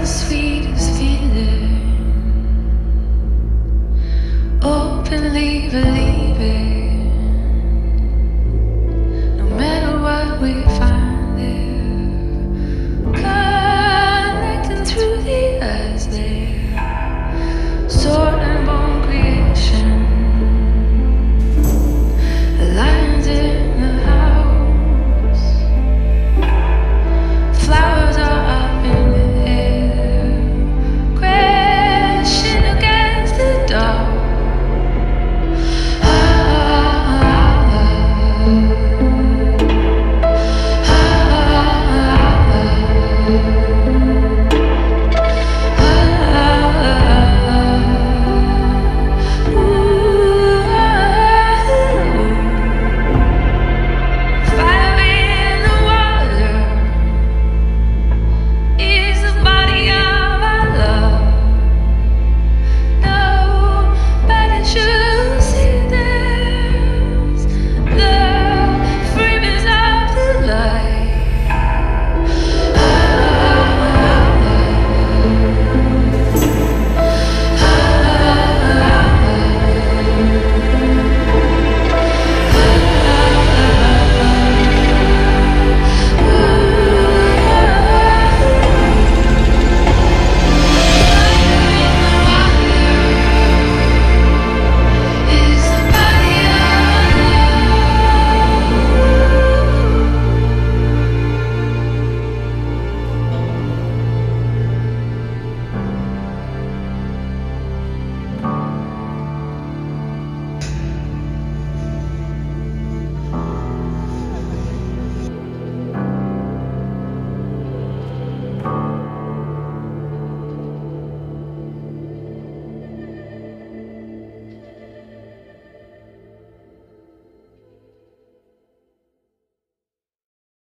the sweetest feeling. Openly believe.